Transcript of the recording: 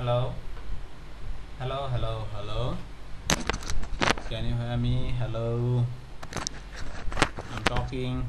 Hello? Hello, hello, hello? Can you hear me? Hello? I'm talking.